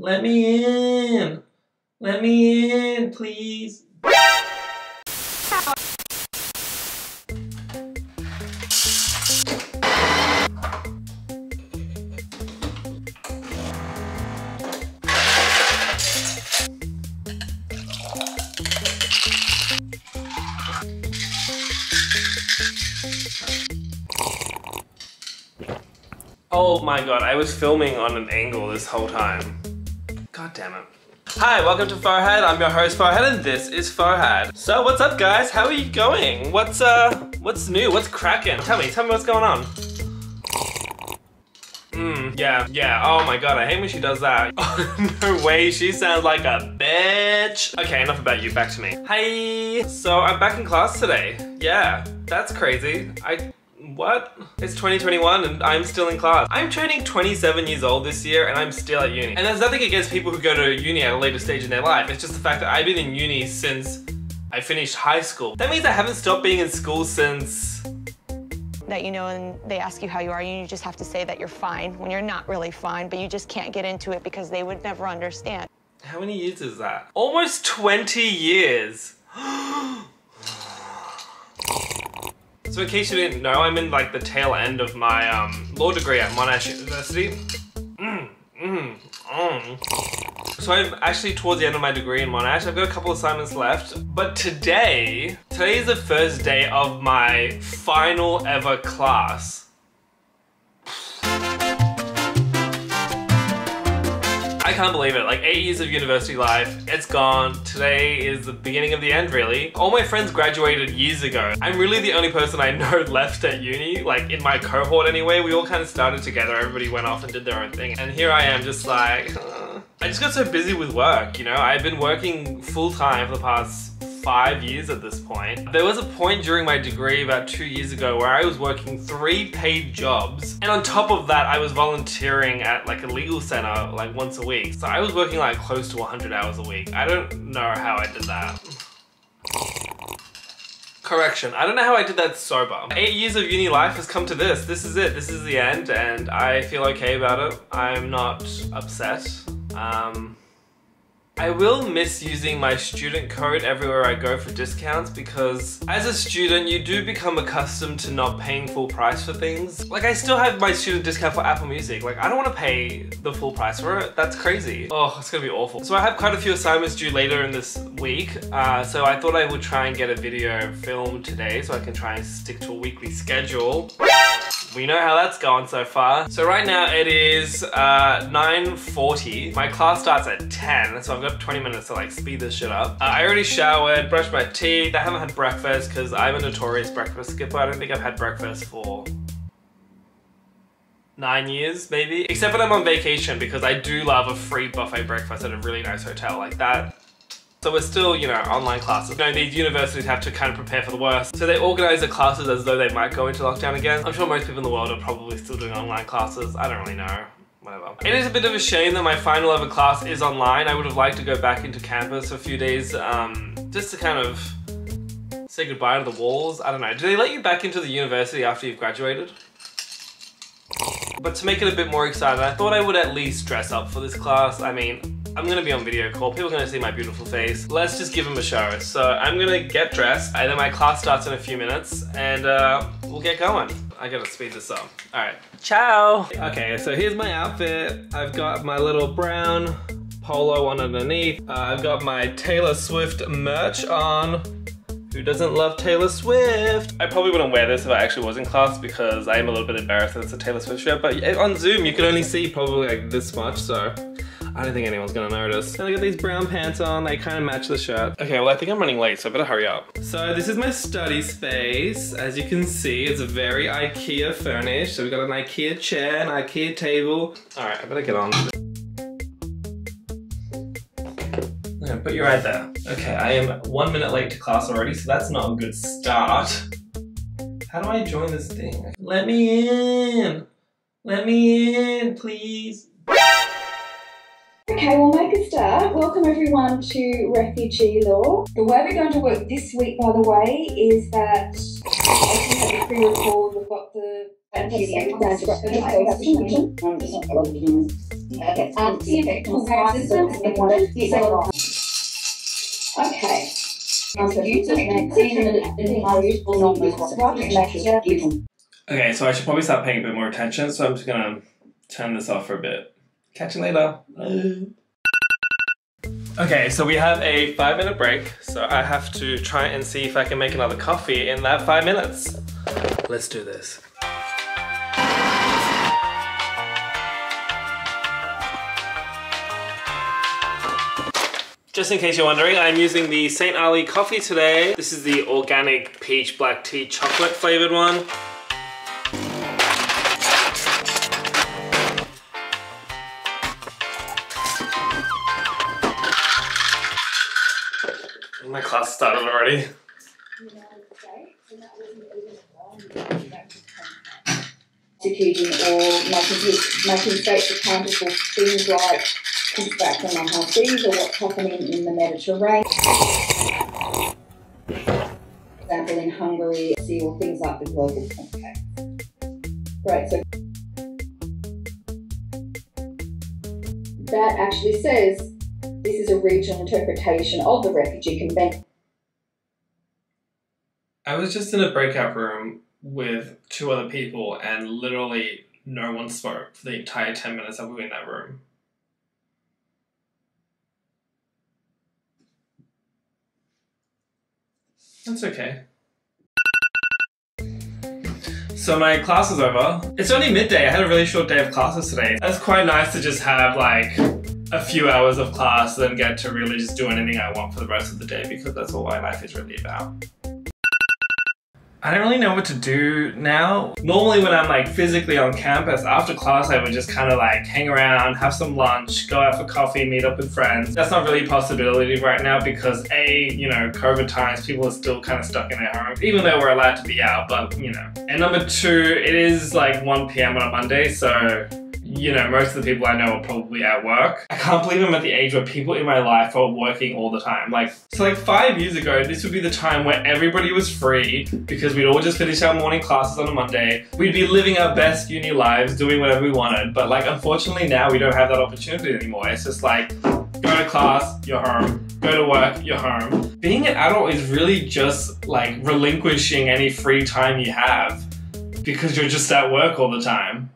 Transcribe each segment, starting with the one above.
Let me in. Let me in, please. Oh my god, I was filming on an angle this whole time. Damn it. Hi, welcome to Farhad. I'm your host Farhad and this is Farhad. So what's up guys? How are you going? What's uh what's new? What's cracking? Tell me, tell me what's going on. Mmm, yeah, yeah. Oh my god, I hate when she does that. no way, she sounds like a bitch. Okay, enough about you, back to me. Hey! So I'm back in class today. Yeah, that's crazy. I what? It's 2021 and I'm still in class. I'm turning 27 years old this year and I'm still at uni. And there's nothing against people who go to uni at a later stage in their life. It's just the fact that I've been in uni since I finished high school. That means I haven't stopped being in school since... That you know and they ask you how you are and you just have to say that you're fine when you're not really fine, but you just can't get into it because they would never understand. How many years is that? Almost 20 years. So in case you didn't know, I'm in like the tail end of my um, law degree at Monash University. Mm, mm, mm. So I'm actually towards the end of my degree in Monash. I've got a couple assignments left. But today, today is the first day of my final ever class. I can't believe it. Like eight years of university life, it's gone. Today is the beginning of the end, really. All my friends graduated years ago. I'm really the only person I know left at uni, like in my cohort anyway. We all kind of started together. Everybody went off and did their own thing. And here I am just like, I just got so busy with work, you know? I've been working full time for the past five years at this point. There was a point during my degree about two years ago where I was working three paid jobs. And on top of that, I was volunteering at like a legal center like once a week. So I was working like close to 100 hours a week. I don't know how I did that. Correction, I don't know how I did that sober. Eight years of uni life has come to this. This is it, this is the end and I feel okay about it. I'm not upset. Um, I will miss using my student code everywhere I go for discounts because as a student you do become accustomed to not paying full price for things. Like I still have my student discount for Apple Music. Like I don't want to pay the full price for it. That's crazy. Oh, it's gonna be awful. So I have quite a few assignments due later in this week. Uh, so I thought I would try and get a video filmed today so I can try and stick to a weekly schedule. We know how that's gone so far. So right now it is uh, 9.40. My class starts at 10, so I've got 20 minutes to like speed this shit up. Uh, I already showered, brushed my teeth. I haven't had breakfast because I'm a notorious breakfast skipper. I don't think I've had breakfast for nine years maybe. Except when I'm on vacation because I do love a free buffet breakfast at a really nice hotel like that. So we're still, you know, online classes. You know, these universities have to kind of prepare for the worst. So they organize the classes as though they might go into lockdown again. I'm sure most people in the world are probably still doing online classes. I don't really know. Whatever. It is a bit of a shame that my final ever class is online. I would have liked to go back into campus for a few days um, just to kind of say goodbye to the walls. I don't know. Do they let you back into the university after you've graduated? But to make it a bit more exciting, I thought I would at least dress up for this class. I mean, I'm gonna be on video call. People are gonna see my beautiful face. Let's just give them a show. So I'm gonna get dressed and then my class starts in a few minutes and uh, we'll get going. I gotta speed this up. All right, ciao. Okay, so here's my outfit. I've got my little brown polo on underneath. Uh, I've got my Taylor Swift merch on. Who doesn't love Taylor Swift? I probably wouldn't wear this if I actually was in class because I am a little bit embarrassed that it's a Taylor Swift shirt, but on Zoom you can only see probably like this much, so I don't think anyone's gonna notice. And I got these brown pants on, they kind of match the shirt. Okay, well I think I'm running late, so I better hurry up. So this is my study space. As you can see, it's a very Ikea furnished. So we've got an Ikea chair, an Ikea table. All right, I better get on Yeah, put you right there. Okay, I am one minute late to class already, so that's not a good start. How do I join this thing? Let me in! Let me in, please. Okay, we'll make a start. Welcome everyone to Refugee Law. The way we're going to work this week, by the way, is that had the pre-record, we've got the Okay, I Okay, so I should probably start paying a bit more attention, so I'm just gonna turn this off for a bit. Catch you later. Okay, so we have a five minute break, so I have to try and see if I can make another coffee in that five minutes. Let's do this. Just in case you're wondering, I'm using the St. Ali coffee today. This is the organic peach black tea chocolate flavored one. My class started already. executing or making, making states accountable for things like impact on the seas or what's happening in the Mediterranean. For example, in Hungary, see or things like the global compact. Right, so that actually says this is a regional interpretation of the Refugee Convention. I was just in a breakout room with two other people and literally no one spoke for the entire 10 minutes that we were in that room. That's okay. So my class is over. It's only midday. I had a really short day of classes today. It's quite nice to just have like a few hours of class and get to really just do anything I want for the rest of the day because that's all my life is really about. I don't really know what to do now. Normally when I'm like physically on campus, after class I would just kind of like hang around, have some lunch, go out for coffee, meet up with friends. That's not really a possibility right now because A, you know, COVID times, people are still kind of stuck in their homes, even though we're allowed to be out, but you know. And number two, it is like 1 p.m. on a Monday, so you know, most of the people I know are probably at work. I can't believe I'm at the age where people in my life are working all the time. Like, so like five years ago, this would be the time where everybody was free because we'd all just finish our morning classes on a Monday. We'd be living our best uni lives, doing whatever we wanted. But like, unfortunately now we don't have that opportunity anymore. It's just like, go to class, you're home. Go to work, you're home. Being an adult is really just like relinquishing any free time you have because you're just at work all the time.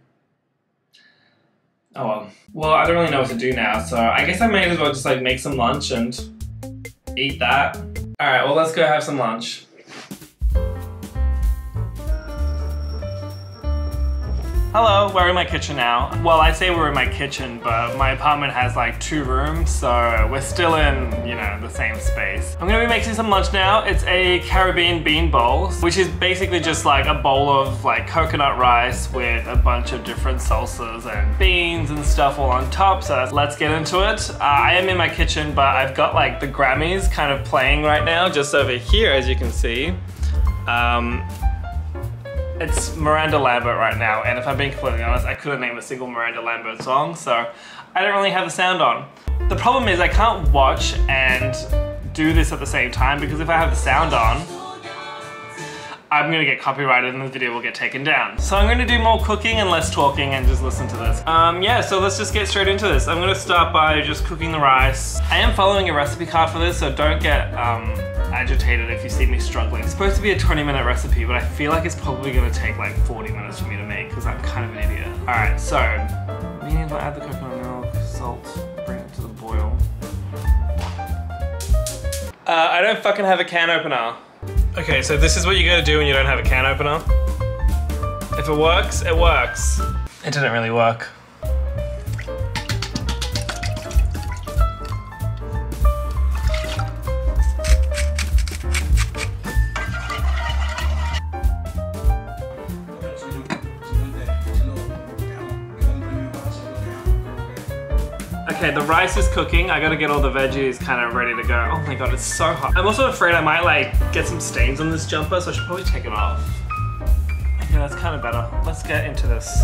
Oh well. Well, I don't really know what to do now, so I guess I might as well just like make some lunch and eat that. Alright, well let's go have some lunch. Hello, we're in my kitchen now. Well, I say we're in my kitchen, but my apartment has like two rooms, so we're still in, you know, the same space. I'm gonna be making some lunch now. It's a Caribbean bean bowl, which is basically just like a bowl of like coconut rice with a bunch of different salsas and beans and stuff all on top. So let's get into it. Uh, I am in my kitchen, but I've got like the Grammys kind of playing right now, just over here, as you can see. Um, it's Miranda Lambert right now, and if I'm being completely honest, I couldn't name a single Miranda Lambert song, so I don't really have the sound on. The problem is I can't watch and do this at the same time because if I have the sound on, I'm gonna get copyrighted and the video will get taken down. So I'm gonna do more cooking and less talking and just listen to this. Um, yeah, so let's just get straight into this. I'm gonna start by just cooking the rice. I am following a recipe card for this, so don't get um, agitated if you see me struggling. It's supposed to be a 20 minute recipe, but I feel like it's probably gonna take like 40 minutes for me to make because I'm kind of an idiot. All right, so we need to add the coconut milk, salt, bring it to the boil. Uh, I don't fucking have a can opener. Okay, so this is what you gotta do when you don't have a can opener. If it works, it works. It didn't really work. Okay, the rice is cooking. I gotta get all the veggies kind of ready to go. Oh my god, it's so hot. I'm also afraid I might like get some stains on this jumper, so I should probably take it off. Okay, that's kind of better. Let's get into this.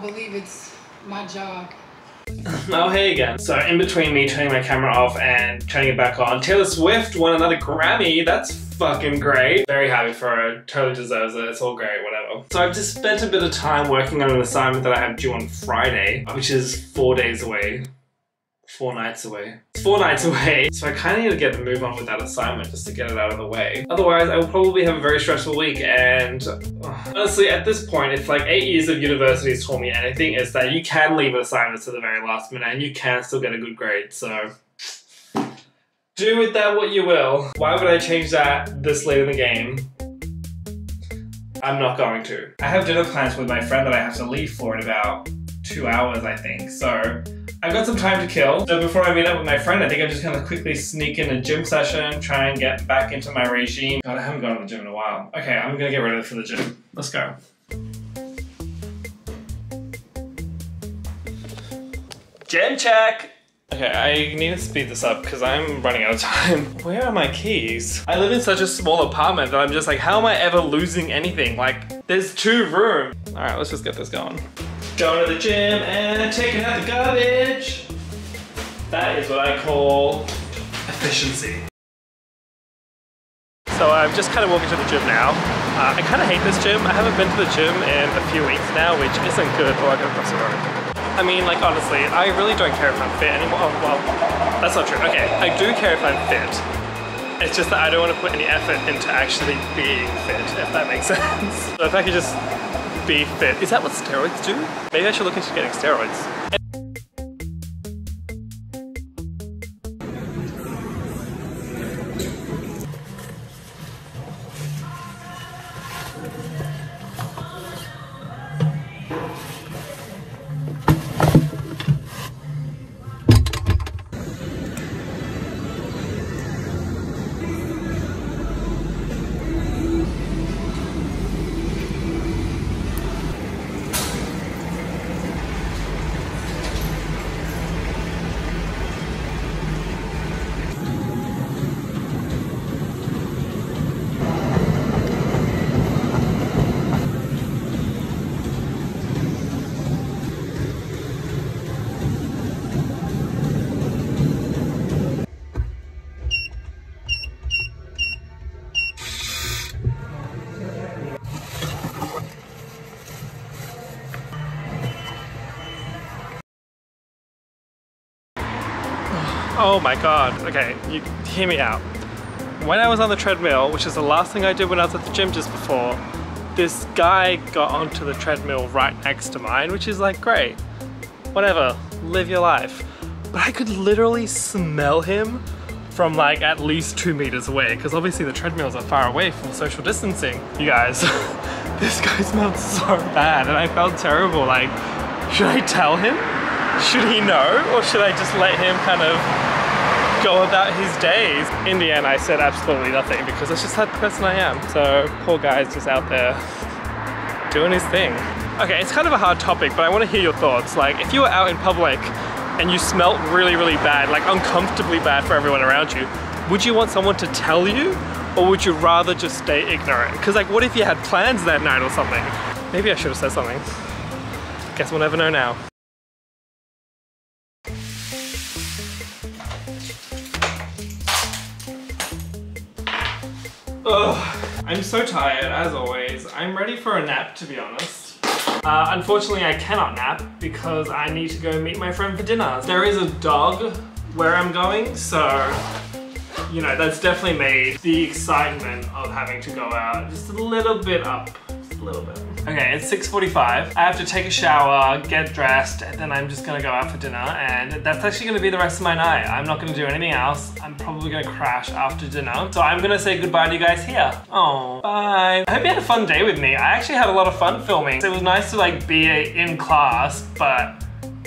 Believe it's my job. Oh, hey again. So in between me turning my camera off and turning it back on, Taylor Swift won another Grammy. That's fucking great. Very happy for her. Totally deserves it. It's all great, whatever. So I've just spent a bit of time working on an assignment that I have due on Friday, which is four days away. Four nights away. It's four nights away. So I kind of need to get a move on with that assignment just to get it out of the way. Otherwise, I will probably have a very stressful week. And uh, honestly, at this point, it's like eight years of university has taught me anything, is that you can leave assignments to the very last minute and you can still get a good grade. So do with that what you will. Why would I change that this late in the game? I'm not going to. I have dinner plans with my friend that I have to leave for in about two hours, I think. So I've got some time to kill. So before I meet up with my friend, I think I'm just gonna quickly sneak in a gym session, try and get back into my regime. God, I haven't gone to the gym in a while. Okay, I'm gonna get ready for the gym. Let's go. Gym check! Okay, I need to speed this up because I'm running out of time. Where are my keys? I live in such a small apartment that I'm just like, how am I ever losing anything? Like, there's two rooms. All right, let's just get this going. Going to the gym and taking out the garbage. That is what I call efficiency. So I'm just kind of walking to the gym now. Uh, I kind of hate this gym. I haven't been to the gym in a few weeks now, which isn't good. Oh, I gotta cross the road. I mean, like honestly, I really don't care if I'm fit anymore. Oh, well, that's not true. Okay, I do care if I'm fit. It's just that I don't want to put any effort into actually being fit, if that makes sense. so if I could just be fit. Is that what steroids do? Maybe I should look into getting steroids. Oh my god. Okay, you hear me out. When I was on the treadmill, which is the last thing I did when I was at the gym just before, this guy got onto the treadmill right next to mine, which is like great. Whatever, live your life. But I could literally smell him from like at least two meters away because obviously the treadmills are far away from social distancing. You guys, this guy smelled so bad and I felt terrible. Like, should I tell him? Should he know or should I just let him kind of go about his days? In the end, I said absolutely nothing because that's just the person I am. So poor guy's just out there doing his thing. Okay, it's kind of a hard topic, but I want to hear your thoughts. Like, if you were out in public and you smelt really, really bad, like uncomfortably bad for everyone around you, would you want someone to tell you or would you rather just stay ignorant? Because like, what if you had plans that night or something? Maybe I should have said something. Guess we'll never know now. Ugh, I'm so tired, as always. I'm ready for a nap, to be honest. Uh, unfortunately, I cannot nap because I need to go meet my friend for dinner. There is a dog where I'm going, so you know, that's definitely made the excitement of having to go out just a little bit up, just a little bit. Okay, it's 6.45. I have to take a shower, get dressed, and then I'm just gonna go out for dinner, and that's actually gonna be the rest of my night. I'm not gonna do anything else. I'm probably gonna crash after dinner. So I'm gonna say goodbye to you guys here. Oh, bye. I hope you had a fun day with me. I actually had a lot of fun filming. It was nice to like be in class, but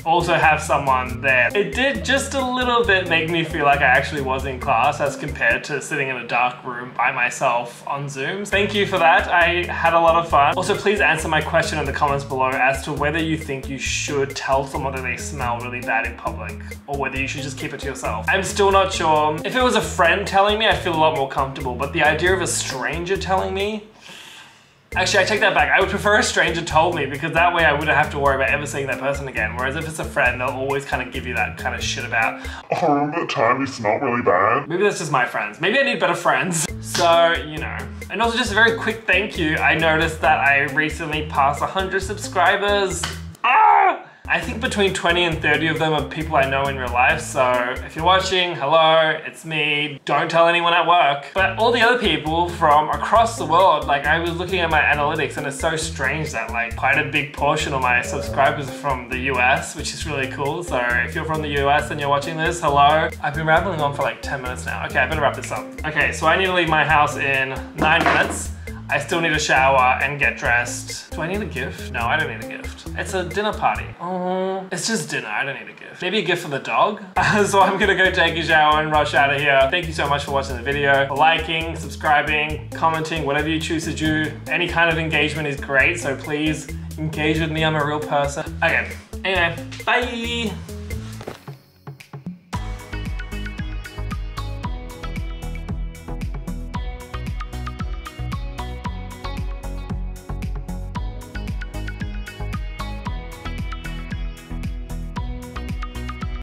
also have someone there. It did just a little bit make me feel like I actually was in class as compared to sitting in a dark room by myself on Zoom. Thank you for that. I had a lot of fun. Also, please answer my question in the comments below as to whether you think you should tell someone that they smell really bad in public or whether you should just keep it to yourself. I'm still not sure. If it was a friend telling me, I feel a lot more comfortable, but the idea of a stranger telling me, Actually, I take that back. I would prefer a stranger told me because that way I wouldn't have to worry about ever seeing that person again. Whereas if it's a friend, they'll always kind of give you that kind of shit about, Oh, remember that time you smelled really bad? maybe that's just my friends. Maybe I need better friends. So, you know. And also just a very quick thank you. I noticed that I recently passed 100 subscribers. Ah! I think between 20 and 30 of them are people I know in real life. So if you're watching, hello, it's me. Don't tell anyone at work. But all the other people from across the world, like I was looking at my analytics and it's so strange that like quite a big portion of my subscribers are from the US, which is really cool. So if you're from the US and you're watching this, hello. I've been rambling on for like 10 minutes now. Okay, I better wrap this up. Okay, so I need to leave my house in nine minutes. I still need a shower and get dressed. Do I need a gift? No, I don't need a gift. It's a dinner party. Oh, it's just dinner. I don't need a gift. Maybe a gift for the dog. so I'm gonna go take a shower and rush out of here. Thank you so much for watching the video, for liking, subscribing, commenting, whatever you choose to do. Any kind of engagement is great, so please engage with me. I'm a real person. Okay, anyway, bye.